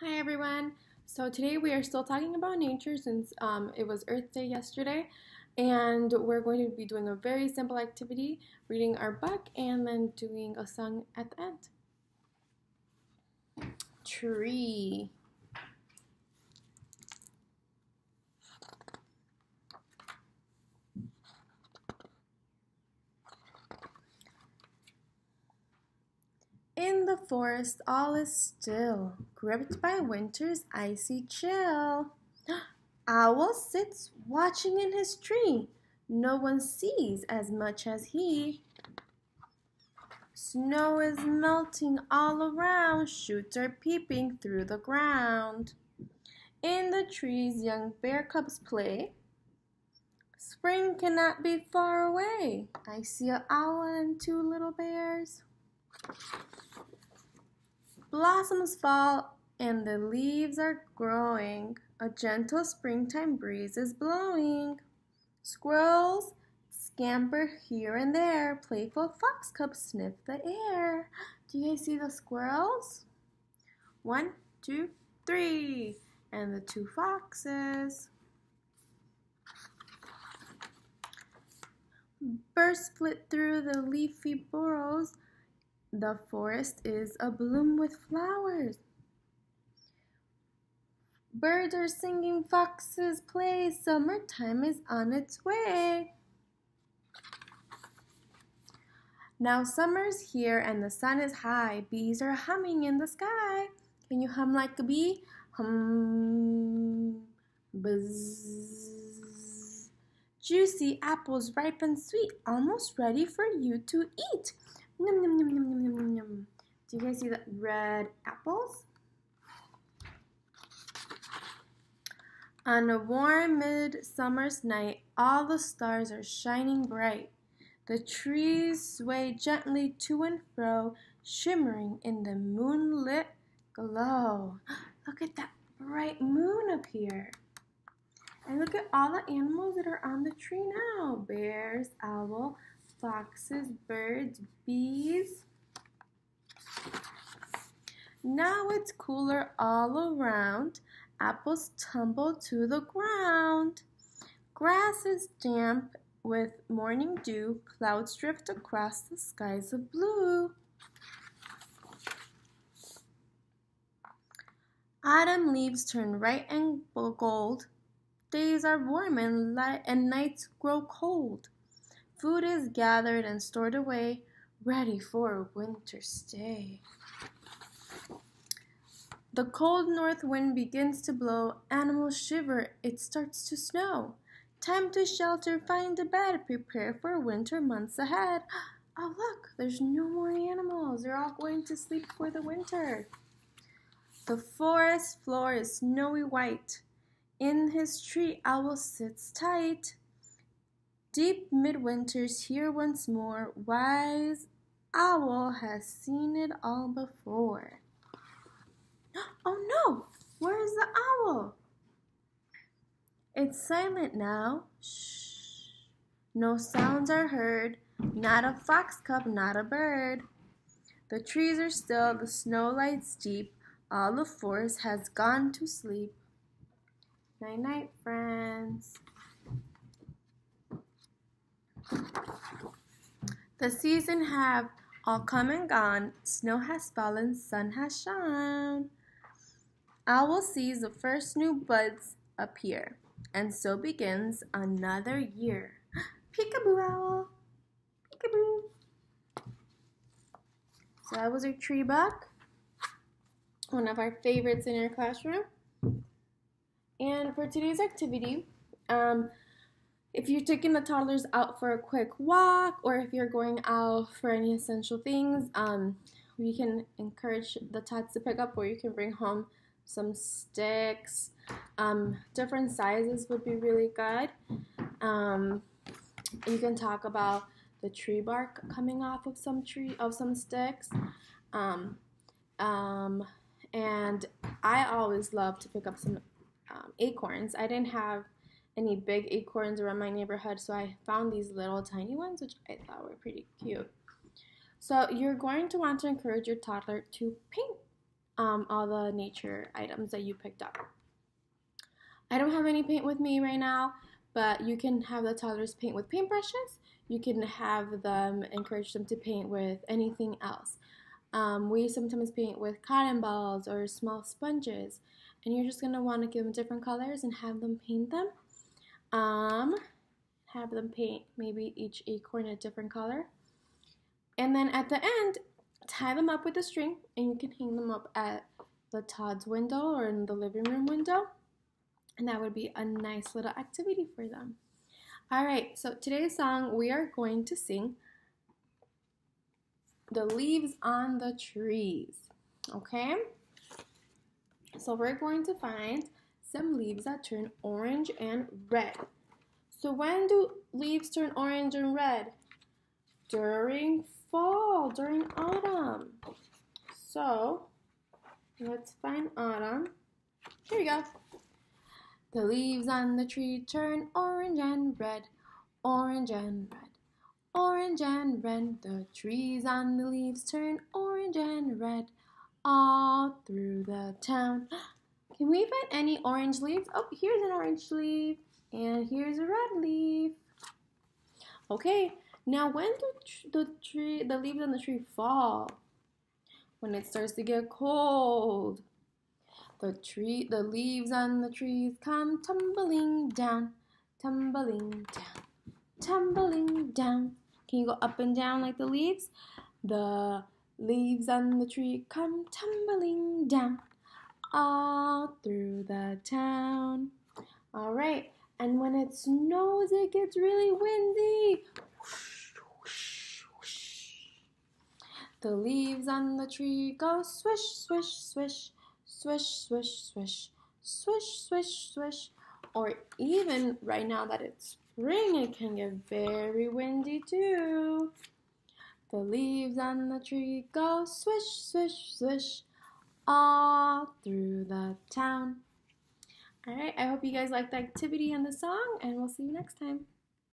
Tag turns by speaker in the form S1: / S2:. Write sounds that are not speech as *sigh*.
S1: Hi everyone. So today we are still talking about nature since um, it was Earth Day yesterday, and we're going to be doing a very simple activity, reading our book, and then doing a song at the end. Tree. In the forest all is still, gripped by winter's icy chill. *gasps* Owl sits watching in his tree. No one sees as much as he. Snow is melting all around, shoots are peeping through the ground. In the trees young bear cubs play. Spring cannot be far away. I see an owl and two little bears. Blossoms fall and the leaves are growing. A gentle springtime breeze is blowing. Squirrels scamper here and there. Playful fox cubs sniff the air. Do you guys see the squirrels? One, two, three. And the two foxes. Birds flit through the leafy burrows. The forest is abloom with flowers. Birds are singing, foxes play, summertime is on its way. Now summer's here and the sun is high. Bees are humming in the sky. Can you hum like a bee? Hum, buzz. Juicy apples ripe and sweet, almost ready for you to eat. Do you guys see the red apples? On a warm midsummer's night, all the stars are shining bright. The trees sway gently to and fro, shimmering in the moonlit glow. *gasps* Look at that bright moon up here. And look at all the animals that are on the tree now. Bears, owl, foxes, birds, bees. Now it's cooler all around. Apples tumble to the ground. Grass is damp with morning dew. Clouds drift across the skies of blue. Autumn leaves turn white and gold. Days are warm and, light, and nights grow cold. Food is gathered and stored away, ready for a winter stay. The cold north wind begins to blow, animals shiver, it starts to snow. Time to shelter, find a bed, prepare for winter months ahead. *gasps* Oh, look, there's no more animals. They're all going to sleep for the winter. The forest floor is snowy white. In his tree, owl sits tight. Deep midwinter's here once more. Wise owl has seen it all before. *gasps* Oh no! Where is the owl? It's silent now. Shh. No sounds are heard. Not a fox cub, not a bird. The trees are still, the snow lies deep. All the forest has gone to sleep. Night night, friends. The season have all come and gone. Snow has fallen, sun has shone. Owl sees the first new buds appear, and so begins another year. *gasps* Peekaboo, owl. Peekaboo. So that was our tree book, one of our favorites in our classroom. And for today's activity, um, if you're taking the toddlers out for a quick walk or if you're going out for any essential things, um, we can encourage the tots to pick up or you can bring home some sticks. Um, different sizes would be really good. Um, you can talk about the tree bark coming off of some tree of some sticks. Um, um, and I always love to pick up some um, acorns. I didn't have any big acorns around my neighborhood, so I found these little tiny ones, which I thought were pretty cute. So you're going to want to encourage your toddler to paint um, all the nature items that you picked up. I don't have any paint with me right now, but you can have the toddlers paint with paintbrushes. You can have them encourage them to paint with anything else. Um, we sometimes paint with cotton balls or small sponges, and you're just gonna want to give them different colors and have them paint them. Um, have them paint maybe each acorn a different color. And then at the end, tie them up with a string and you can hang them up at the Todd's window or in the living room window. And that would be a nice little activity for them. All right, so today's song we are going to sing The Leaves on the Trees. Okay? So we're going to find some leaves that turn orange and red. So when do leaves turn orange and red? During fall, during autumn. So let's find autumn. Here we go. The leaves on the tree turn orange and red, orange and red, orange and red. The trees on the leaves turn orange and red all through the town. Can we find any orange leaves? Oh, here's an orange leaf. And here's a red leaf. Okay, now when do the tree, the leaves on the tree fall? When it starts to get cold. The tree, the leaves on the trees come tumbling down, tumbling down, tumbling down. Can you go up and down like the leaves? The leaves on the tree come tumbling down all through the town. All right, and when it snows, it gets really windy. The leaves on the tree go swish, swish, swish, swish, swish, swish, swish, swish, swish. Or even right now that it's spring, it can get very windy too. The leaves on the tree go swish, swish, swish all through the town. All right, I hope you guys liked the activity and the song, and we'll see you next time.